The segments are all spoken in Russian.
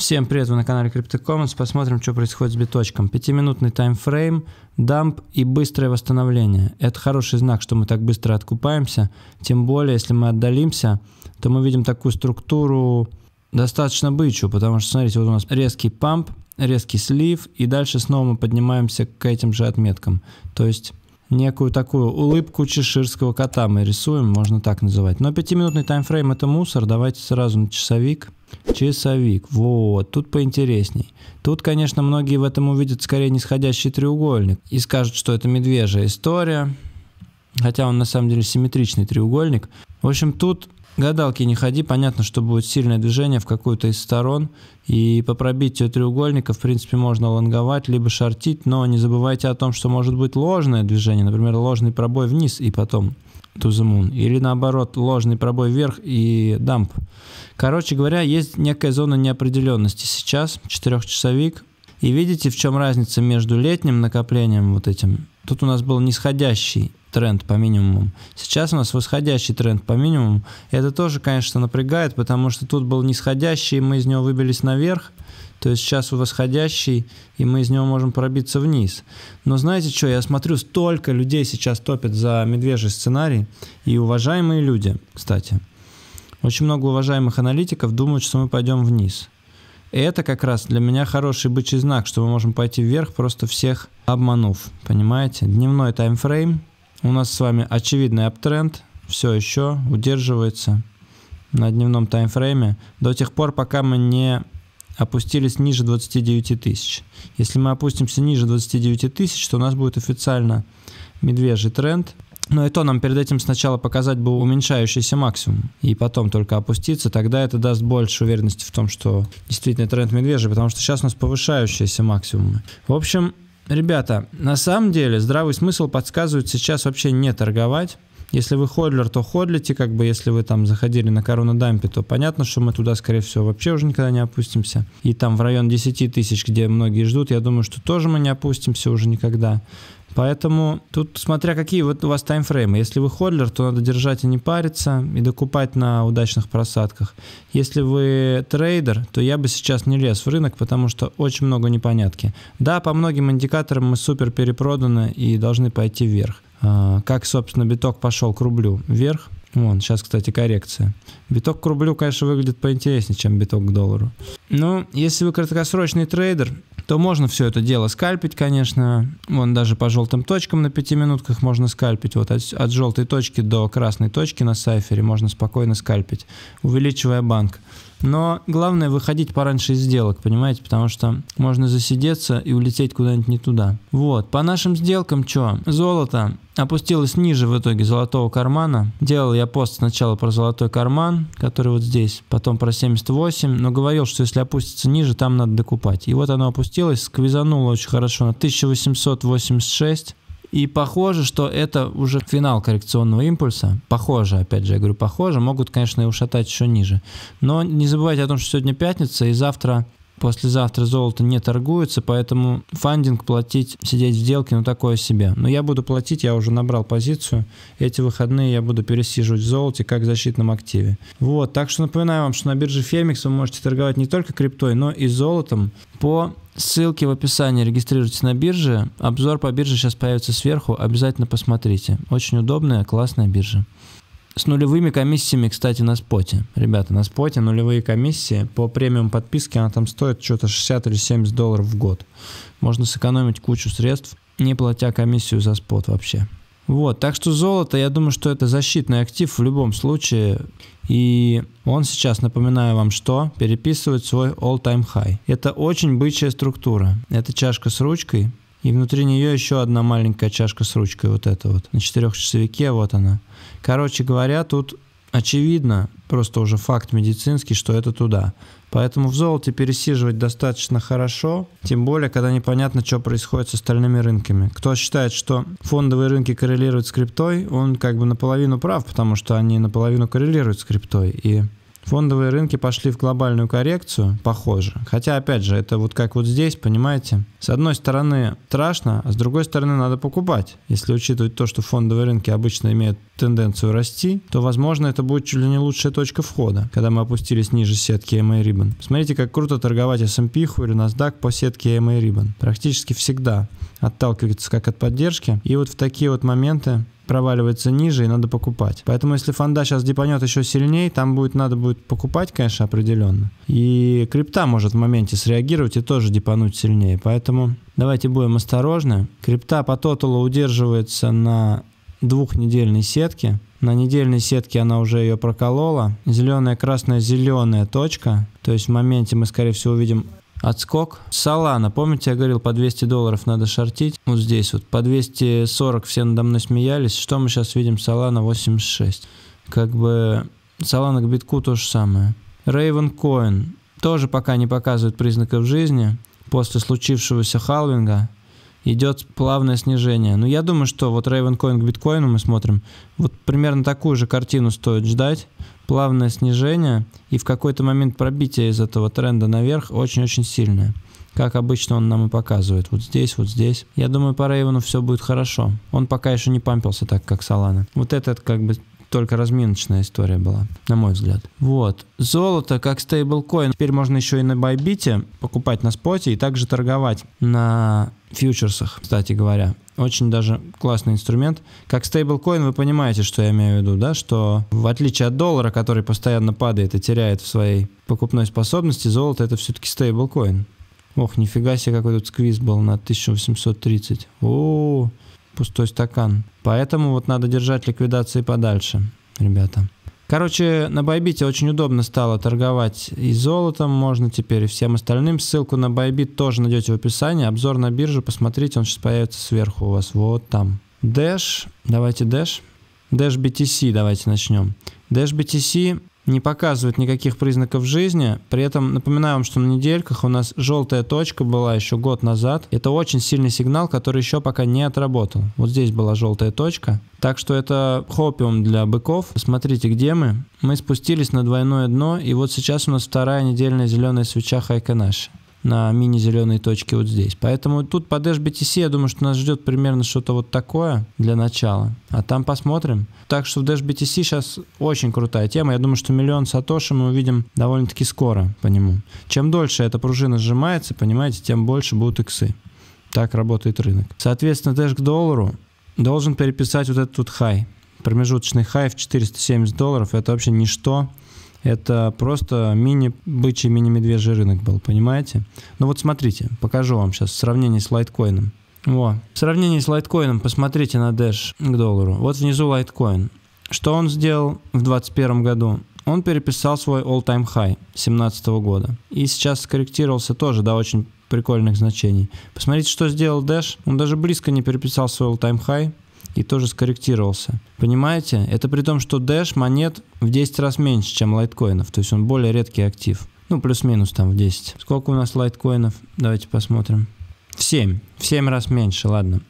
Всем привет, вы на канале CryptoCommons. Посмотрим, что происходит с биточком. Пятиминутный таймфрейм, дамп и быстрое восстановление. Это хороший знак, что мы так быстро откупаемся. Тем более, если мы отдалимся, то мы видим такую структуру достаточно бычью, потому что, смотрите, вот у нас резкий памп, резкий слив, и дальше снова мы поднимаемся к этим же отметкам. То есть некую такую улыбку чеширского кота мы рисуем, можно так называть. Но пятиминутный таймфрейм это мусор, давайте сразу на часовик. Часовик, вот, тут поинтересней. Тут, конечно, многие в этом увидят скорее нисходящий треугольник и скажут, что это медвежья история, хотя он на самом деле симметричный треугольник. В общем, тут гадалки не ходи, понятно, что будет сильное движение в какую-то из сторон, и по пробитию треугольника, в принципе, можно лонговать, либо шортить, но не забывайте о том, что может быть ложное движение, например, ложный пробой вниз и потом to the moon, или наоборот, ложный пробой вверх и дамп. Короче говоря, есть некая зона неопределенности сейчас, четырехчасовик, и видите, в чем разница между летним накоплением вот этим. Тут у нас был нисходящий тренд по минимуму. Сейчас у нас восходящий тренд по минимуму. Это тоже, конечно, напрягает, потому что тут был нисходящий, мы из него выбились наверх. То есть сейчас восходящий, и мы из него можем пробиться вниз. Но знаете что, я смотрю, столько людей сейчас топят за медвежий сценарий, и уважаемые люди, кстати, очень много уважаемых аналитиков думают, что мы пойдем вниз. И это как раз для меня хороший бычий знак, что мы можем пойти вверх, просто всех обманув. Понимаете? Дневной таймфрейм. У нас с вами очевидный аптренд. Все еще удерживается на дневном таймфрейме до тех пор, пока мы не опустились ниже 29 тысяч. Если мы опустимся ниже 29 тысяч, то у нас будет официально медвежий тренд – но и то нам перед этим сначала показать был уменьшающийся максимум, и потом только опуститься, тогда это даст больше уверенности в том, что действительно тренд медвежий, потому что сейчас у нас повышающиеся максимумы. В общем, ребята, на самом деле здравый смысл подсказывает сейчас вообще не торговать, если вы ходлер, то ходлите, как бы если вы там заходили на коронадампе, то понятно, что мы туда, скорее всего, вообще уже никогда не опустимся. И там в район 10 тысяч, где многие ждут, я думаю, что тоже мы не опустимся уже никогда. Поэтому тут смотря какие вот у вас таймфреймы. Если вы hodler, то надо держать и не париться, и докупать на удачных просадках. Если вы трейдер, то я бы сейчас не лез в рынок, потому что очень много непонятки. Да, по многим индикаторам мы супер перепроданы и должны пойти вверх. А, как, собственно, биток пошел к рублю вверх. Вон, сейчас, кстати, коррекция. Биток к рублю, конечно, выглядит поинтереснее, чем биток к доллару. Но если вы краткосрочный трейдер, то можно все это дело скальпить, конечно. Вон даже по желтым точкам на 5 минутках можно скальпить. Вот от, от желтой точки до красной точки на сайфере можно спокойно скальпить, увеличивая банк. Но главное выходить пораньше из сделок, понимаете, потому что можно засидеться и улететь куда-нибудь не туда. Вот, по нашим сделкам что? Золото опустилось ниже в итоге золотого кармана. Делал я пост сначала про золотой карман, который вот здесь, потом про 78, но говорил, что если опустится ниже, там надо докупать. И вот оно опустилось, сквизануло очень хорошо на 1886. И похоже, что это уже финал коррекционного импульса. Похоже, опять же, я говорю, похоже. Могут, конечно, и ушатать еще ниже. Но не забывайте о том, что сегодня пятница, и завтра послезавтра золото не торгуется, поэтому фандинг платить, сидеть в сделке, ну такое себе. Но я буду платить, я уже набрал позицию. Эти выходные я буду пересиживать в золоте как в защитном активе. Вот, так что напоминаю вам, что на бирже Фемикс вы можете торговать не только криптой, но и золотом по ссылке в описании. Регистрируйтесь на бирже. Обзор по бирже сейчас появится сверху, обязательно посмотрите. Очень удобная, классная биржа. С нулевыми комиссиями, кстати, на споте. Ребята, на споте нулевые комиссии. По премиум подписке она там стоит что-то 60 или 70 долларов в год. Можно сэкономить кучу средств, не платя комиссию за спот вообще. Вот, так что золото, я думаю, что это защитный актив в любом случае. И он сейчас, напоминаю вам, что переписывает свой all-time high. Это очень бычья структура. Это чашка с ручкой, и внутри нее еще одна маленькая чашка с ручкой, вот эта вот, на четырехчасовике, вот она. Короче говоря, тут очевидно, просто уже факт медицинский, что это туда. Поэтому в золоте пересиживать достаточно хорошо, тем более, когда непонятно, что происходит с остальными рынками. Кто считает, что фондовые рынки коррелируют с криптой, он как бы наполовину прав, потому что они наполовину коррелируют с криптой. И Фондовые рынки пошли в глобальную коррекцию, похоже. Хотя, опять же, это вот как вот здесь, понимаете? С одной стороны страшно, а с другой стороны надо покупать. Если учитывать то, что фондовые рынки обычно имеют тенденцию расти, то, возможно, это будет чуть ли не лучшая точка входа, когда мы опустились ниже сетки MA Ribbon. Смотрите, как круто торговать S&P или NASDAQ по сетке MA Ribbon. Практически всегда отталкивается как от поддержки. И вот в такие вот моменты проваливается ниже и надо покупать. Поэтому если фонда сейчас депанет еще сильнее, там будет надо будет покупать, конечно, определенно. И крипта может в моменте среагировать и тоже депануть сильнее. Поэтому давайте будем осторожны. Крипта по тоталу удерживается на двухнедельной сетке. На недельной сетке она уже ее проколола. Зеленая, красная, зеленая точка. То есть в моменте мы, скорее всего, увидим Отскок. Салана. Помните, я говорил, по 200 долларов надо шортить? Вот здесь вот. По 240 все надо мной смеялись. Что мы сейчас видим? Салана 86. Как бы Салана к битку то же самое. Raven Coin. Тоже пока не показывает признаков жизни. После случившегося халвинга идет плавное снижение. Но я думаю, что вот Raven Coin к биткоину мы смотрим. Вот примерно такую же картину стоит ждать плавное снижение и в какой-то момент пробитие из этого тренда наверх очень-очень сильное. Как обычно он нам и показывает. Вот здесь, вот здесь. Я думаю, по Рейвену все будет хорошо. Он пока еще не пампился так, как Солана. Вот этот как бы только разминочная история была, на мой взгляд. Вот. Золото как стейблкоин. Теперь можно еще и на Байбите покупать на споте и также торговать на фьючерсах, кстати говоря. Очень даже классный инструмент. Как стейблкоин вы понимаете, что я имею в виду, да? Что в отличие от доллара, который постоянно падает и теряет в своей покупной способности, золото это все-таки стейблкоин. Ох, нифига себе, какой тут сквиз был на 1830. О, -о, -о пустой стакан. Поэтому вот надо держать ликвидации подальше, ребята. Короче, на Байбите очень удобно стало торговать и золотом можно теперь, и всем остальным. Ссылку на Байбит тоже найдете в описании. Обзор на биржу, посмотрите, он сейчас появится сверху у вас, вот там. Dash, давайте Dash. Dash BTC давайте начнем. Dash BTC не показывает никаких признаков жизни. При этом напоминаю вам, что на недельках у нас желтая точка была еще год назад. Это очень сильный сигнал, который еще пока не отработал. Вот здесь была желтая точка. Так что это хопиум для быков. Смотрите, где мы. Мы спустились на двойное дно, и вот сейчас у нас вторая недельная зеленая свеча Хайканаши на мини-зеленой точке вот здесь. Поэтому тут по Dash BTC я думаю, что нас ждет примерно что-то вот такое для начала. А там посмотрим. Так что в Dash BTC сейчас очень крутая тема. Я думаю, что миллион сатоши мы увидим довольно-таки скоро по нему. Чем дольше эта пружина сжимается, понимаете, тем больше будут иксы. Так работает рынок. Соответственно, Dash к доллару должен переписать вот этот вот хай. Промежуточный хай в 470 долларов. Это вообще ничто это просто мини-бычий, мини-медвежий рынок был, понимаете? Ну вот смотрите, покажу вам сейчас в сравнении с лайткоином. Во. В сравнении с лайткоином посмотрите на Dash к доллару. Вот внизу лайткоин. Что он сделал в 2021 году? Он переписал свой all-time high 2017 года. И сейчас скорректировался тоже до очень прикольных значений. Посмотрите, что сделал Dash. Он даже близко не переписал свой all-time high и тоже скорректировался. Понимаете? Это при том, что Dash монет в 10 раз меньше, чем лайткоинов. То есть он более редкий актив. Ну, плюс-минус там в 10. Сколько у нас лайткоинов? Давайте посмотрим. В 7. В 7 раз меньше, ладно.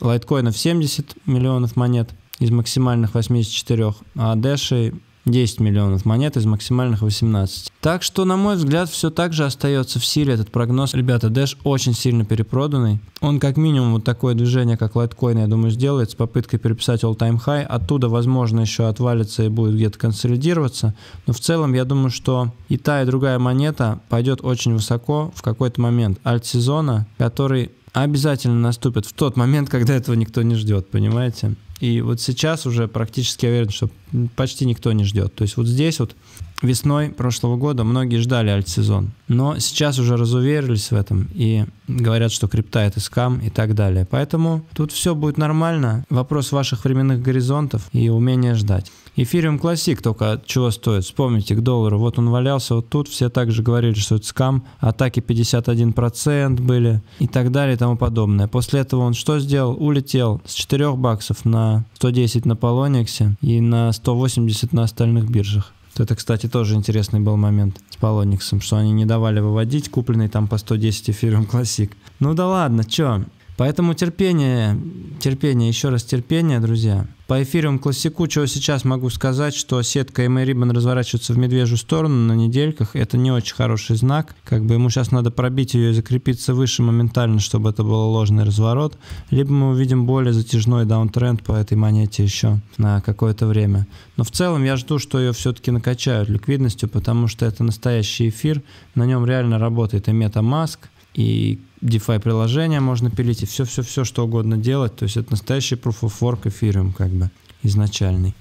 Лайткоинов 70 миллионов монет из максимальных 84, а Dash 10 миллионов монет из максимальных 18. Так что, на мой взгляд, все так же остается в силе этот прогноз. Ребята, Dash очень сильно перепроданный. Он как минимум вот такое движение, как Litecoin, я думаю, сделает с попыткой переписать all-time high. Оттуда, возможно, еще отвалится и будет где-то консолидироваться. Но в целом, я думаю, что и та, и другая монета пойдет очень высоко в какой-то момент альт-сезона, который обязательно наступит в тот момент, когда этого никто не ждет, понимаете? И вот сейчас уже практически уверен, что почти никто не ждет. То есть вот здесь вот весной прошлого года многие ждали альтсезон. Но сейчас уже разуверились в этом и говорят, что крипта это скам и так далее. Поэтому тут все будет нормально. Вопрос ваших временных горизонтов и умения ждать. Эфириум Classic только чего стоит? Вспомните, к доллару. Вот он валялся вот тут, все также говорили, что это скам. Атаки 51% были и так далее и тому подобное. После этого он что сделал? Улетел с 4 баксов на 110 на Полониксе и на 180 на остальных биржах. Это, кстати, тоже интересный был момент с Полониксом, что они не давали выводить купленный там по 110 эфириум Classic. Ну да ладно, чё? Поэтому терпение, терпение, еще раз терпение, друзья. По эфириум классику, чего сейчас могу сказать, что сетка и Рибан разворачиваются в медвежью сторону на недельках. Это не очень хороший знак. Как бы ему сейчас надо пробить ее и закрепиться выше моментально, чтобы это был ложный разворот. Либо мы увидим более затяжной даунтренд по этой монете еще на какое-то время. Но в целом я жду, что ее все-таки накачают ликвидностью, потому что это настоящий эфир. На нем реально работает и MetaMask, и DeFi приложения можно пилить, и все-все-все, что угодно делать. То есть это настоящий Proof of Work эфириум, как бы, изначальный.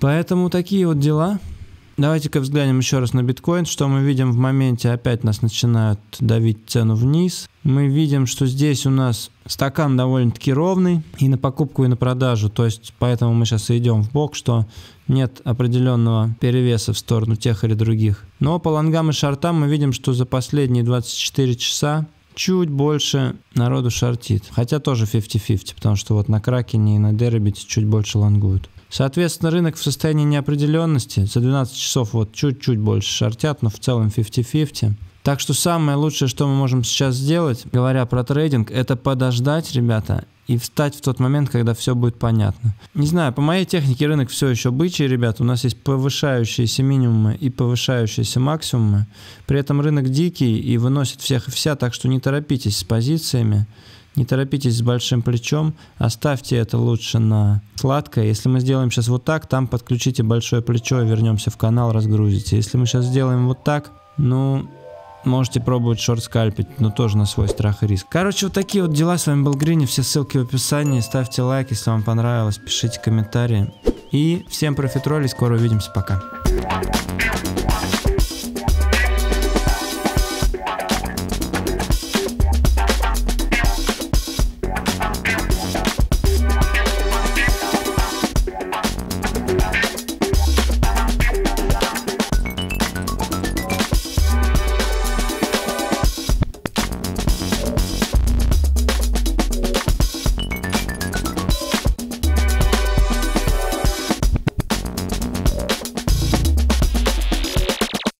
Поэтому такие вот дела. Давайте-ка взглянем еще раз на биткоин. Что мы видим в моменте? Опять нас начинают давить цену вниз. Мы видим, что здесь у нас стакан довольно-таки ровный и на покупку, и на продажу. То есть поэтому мы сейчас идем в бок, что нет определенного перевеса в сторону тех или других. Но по лонгам и шортам мы видим, что за последние 24 часа чуть больше народу шортит. Хотя тоже 50-50, потому что вот на Кракене и на Дербите чуть больше лонгуют. Соответственно, рынок в состоянии неопределенности. За 12 часов вот чуть-чуть больше шортят, но в целом 50-50. Так что самое лучшее, что мы можем сейчас сделать, говоря про трейдинг, это подождать, ребята, и встать в тот момент, когда все будет понятно. Не знаю, по моей технике рынок все еще бычий, ребят. У нас есть повышающиеся минимумы и повышающиеся максимумы. При этом рынок дикий и выносит всех и вся, так что не торопитесь с позициями. Не торопитесь с большим плечом, оставьте это лучше на сладкое. Если мы сделаем сейчас вот так, там подключите большое плечо и вернемся в канал, разгрузите. Если мы сейчас сделаем вот так, ну, можете пробовать шорт скальпить, но тоже на свой страх и риск. Короче, вот такие вот дела. С вами был Грини, все ссылки в описании. Ставьте лайк, если вам понравилось, пишите комментарии. И всем профитроли, скоро увидимся, пока.